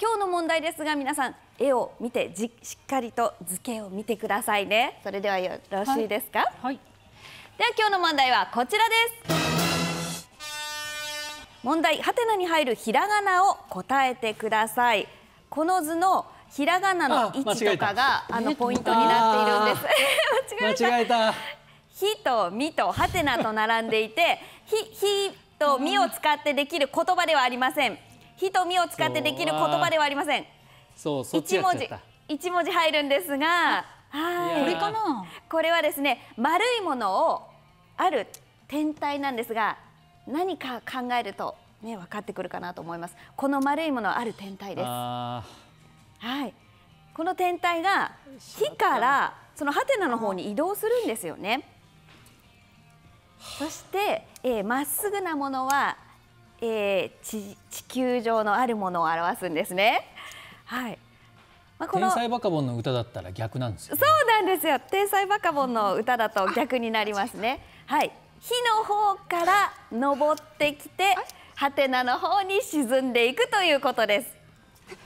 今日の問題ですが皆さん絵を見てじしっかりと図形を見てくださいね。それではよろしいですか、はい。はい、では今日の問題はこちらです。問題ハテナに入るひらがなを答えてください。この図のひらがなの位置とかがあのポイントになっているんです。間違えた。ひとみとはてなと並んでいてひひとみを使ってできる言葉ではありませんひとみを使ってできる言葉ではありません。そう一文字一文字入るんですがはいこれかなこれはですね丸いものをある天体なんですが何か考えるとね分かってくるかなと思いますこの丸いものある天体ですはいこの天体が火からそのハテナの方に移動するんですよねそしてま、えー、っすぐなものは、えー、地球上のあるものを表すんですね。はい。まあ、この天才バカボンの歌だったら逆なんですよ、ね、そうなんですよ。天才バカボンの歌だと逆になりますね。はい。火の方から登ってきて、ハテナの方に沈んでいくということです。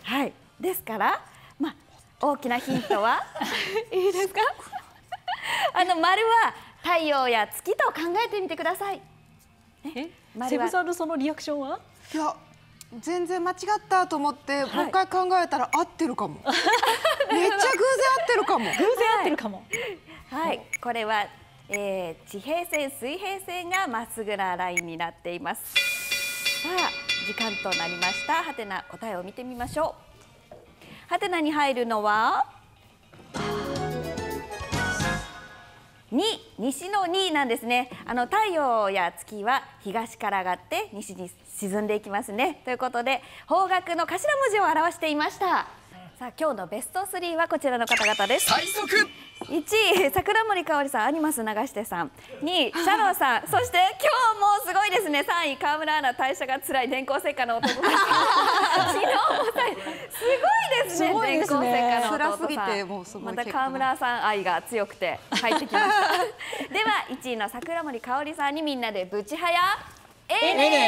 はい。ですから、まあ大きなヒントは？いいですか？あの丸は太陽や月と考えてみてください。え、セブさんのそのリアクションは？いや、全然間違ったと思って、はい、もう一回考えたら合ってるかも。めっちゃ偶然合ってるかも。偶然合ってるかも。はい、これは、えー、地平線水平線がまっすぐなラインになっています。さあ、時間となりました。はてな答えを見てみましょう。はてなに入るのは？2西の2なんですね。あの太陽や月は東から上がって西に沈んでいきますね。ということで方角の頭文字を表していました。さあ今日のベスト3はこちらの方々です。最速。1位桜森かおりさんアニマス流してさん。2位シャローさん。そして今日もすごいですね。3位川村アナ代謝が辛い電光石火の男。昨日もさすごいですねす電光石火の弟さん。また川村さん愛が強くて入ってきました。では1位の桜森かおりさんにみんなでぶちはやええね